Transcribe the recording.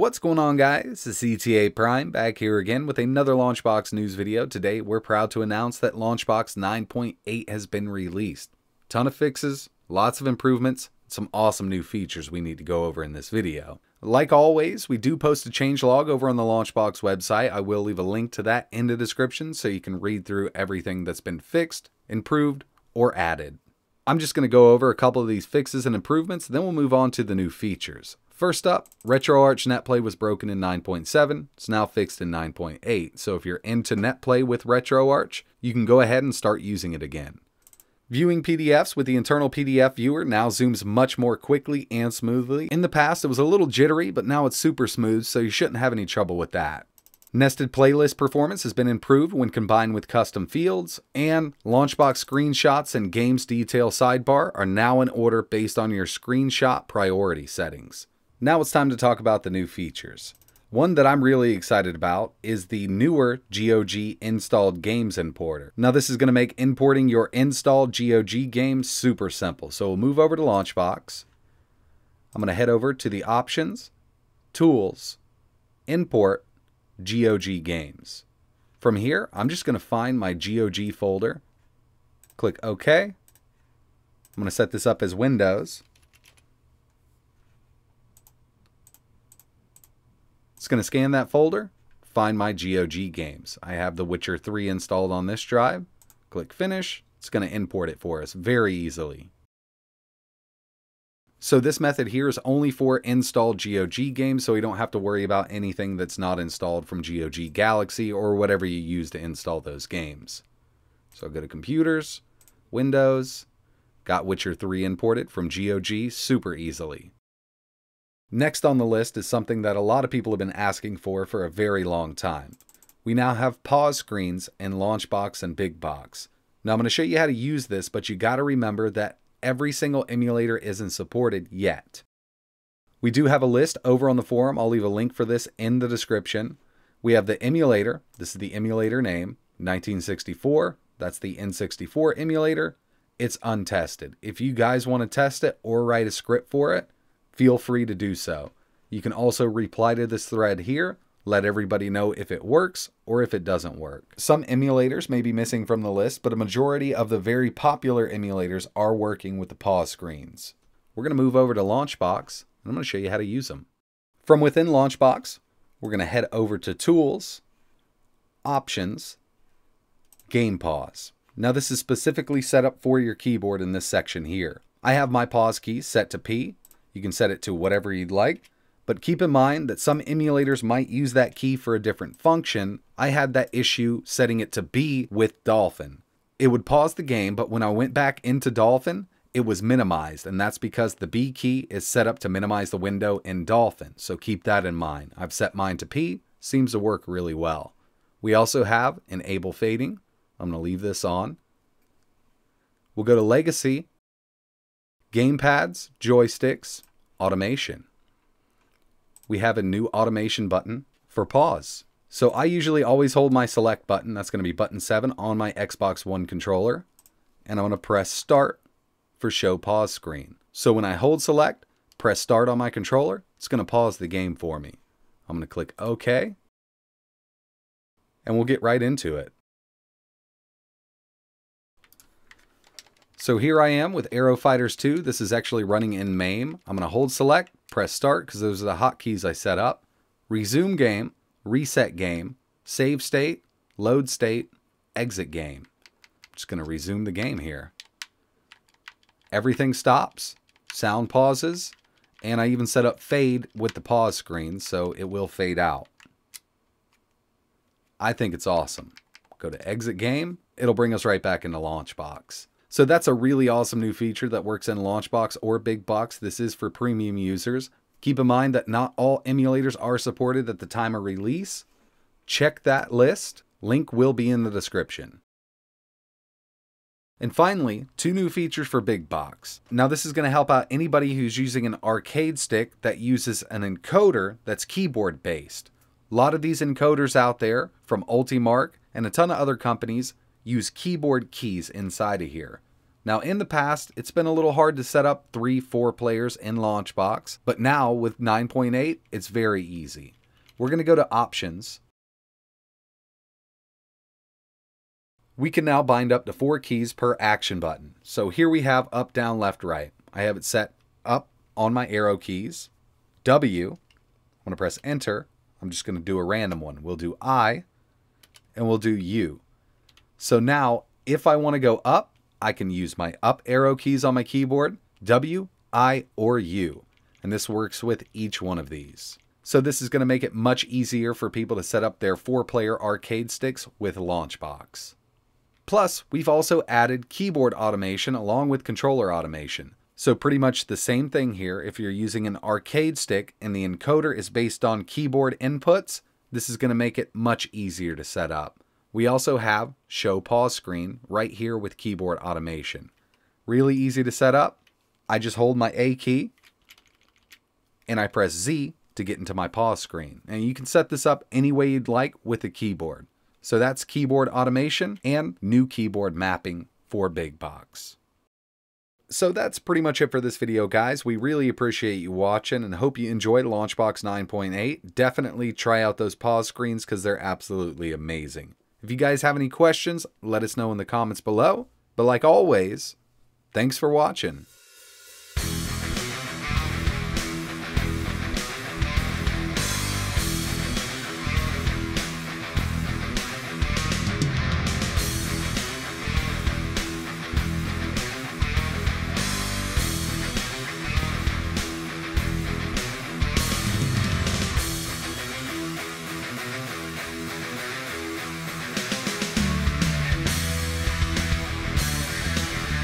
What's going on guys? It's ETA Prime back here again with another Launchbox news video. Today we're proud to announce that Launchbox 9.8 has been released. Ton of fixes, lots of improvements, some awesome new features we need to go over in this video. Like always, we do post a changelog over on the Launchbox website. I will leave a link to that in the description so you can read through everything that's been fixed, improved, or added. I'm just going to go over a couple of these fixes and improvements, then we'll move on to the new features. First up, RetroArch NetPlay was broken in 9.7. It's now fixed in 9.8. So if you're into NetPlay with RetroArch, you can go ahead and start using it again. Viewing PDFs with the internal PDF viewer now zooms much more quickly and smoothly. In the past, it was a little jittery, but now it's super smooth, so you shouldn't have any trouble with that. Nested playlist performance has been improved when combined with custom fields, and Launchbox screenshots and games detail sidebar are now in order based on your screenshot priority settings. Now it's time to talk about the new features. One that I'm really excited about is the newer GOG installed games importer. Now this is going to make importing your installed GOG games super simple. So we'll move over to Launchbox. I'm going to head over to the options, tools, import, GOG games. From here, I'm just going to find my GOG folder, click OK. I'm going to set this up as Windows. It's going to scan that folder, find my GOG games. I have The Witcher 3 installed on this drive. Click Finish. It's going to import it for us very easily. So this method here is only for installed GOG games, so we don't have to worry about anything that's not installed from GOG Galaxy or whatever you use to install those games. So I'll go to Computers, Windows, got Witcher 3 imported from GOG super easily. Next on the list is something that a lot of people have been asking for for a very long time. We now have pause screens in Launchbox and Big Box. Now I'm going to show you how to use this, but you got to remember that every single emulator isn't supported yet. We do have a list over on the forum. I'll leave a link for this in the description. We have the emulator. This is the emulator name, 1964. That's the N64 emulator. It's untested. If you guys want to test it or write a script for it, feel free to do so. You can also reply to this thread here, let everybody know if it works or if it doesn't work. Some emulators may be missing from the list, but a majority of the very popular emulators are working with the pause screens. We're going to move over to Launchbox, and I'm going to show you how to use them. From within Launchbox, we're going to head over to Tools, Options, Game Pause. Now this is specifically set up for your keyboard in this section here. I have my pause key set to P, you can set it to whatever you'd like, but keep in mind that some emulators might use that key for a different function. I had that issue setting it to B with Dolphin. It would pause the game, but when I went back into Dolphin, it was minimized, and that's because the B key is set up to minimize the window in Dolphin, so keep that in mind. I've set mine to P, seems to work really well. We also have Enable Fading. I'm going to leave this on. We'll go to Legacy, Gamepads, joysticks, automation. We have a new automation button for pause. So I usually always hold my select button, that's going to be button 7 on my Xbox One controller, and I'm going to press start for show pause screen. So when I hold select, press start on my controller, it's going to pause the game for me. I'm going to click OK, and we'll get right into it. So here I am with Aero Fighters 2. This is actually running in MAME. I'm going to hold select, press start because those are the hotkeys I set up. Resume game, reset game, save state, load state, exit game. I'm just going to resume the game here. Everything stops, sound pauses, and I even set up fade with the pause screen so it will fade out. I think it's awesome. Go to exit game. It'll bring us right back into Launchbox. So that's a really awesome new feature that works in Launchbox or Big Box. This is for premium users. Keep in mind that not all emulators are supported at the time of release. Check that list. Link will be in the description. And finally, two new features for Big Box. Now this is going to help out anybody who's using an arcade stick that uses an encoder that's keyboard based. A lot of these encoders out there from Ultimarc and a ton of other companies use keyboard keys inside of here. Now, in the past, it's been a little hard to set up three, four players in Launchbox, but now with 9.8, it's very easy. We're going to go to Options. We can now bind up to four keys per action button. So here we have up, down, left, right. I have it set up on my arrow keys. W, I'm going to press Enter. I'm just going to do a random one. We'll do I, and we'll do U. So now, if I want to go up, I can use my up arrow keys on my keyboard, W, I, or U. And this works with each one of these. So this is going to make it much easier for people to set up their four-player arcade sticks with Launchbox. Plus, we've also added keyboard automation along with controller automation. So pretty much the same thing here. If you're using an arcade stick and the encoder is based on keyboard inputs, this is going to make it much easier to set up. We also have show pause screen right here with keyboard automation. Really easy to set up. I just hold my A key and I press Z to get into my pause screen. And you can set this up any way you'd like with the keyboard. So that's keyboard automation and new keyboard mapping for Big Box. So that's pretty much it for this video, guys. We really appreciate you watching and hope you enjoyed Launchbox 9.8. Definitely try out those pause screens because they're absolutely amazing. If you guys have any questions, let us know in the comments below. But like always, thanks for watching.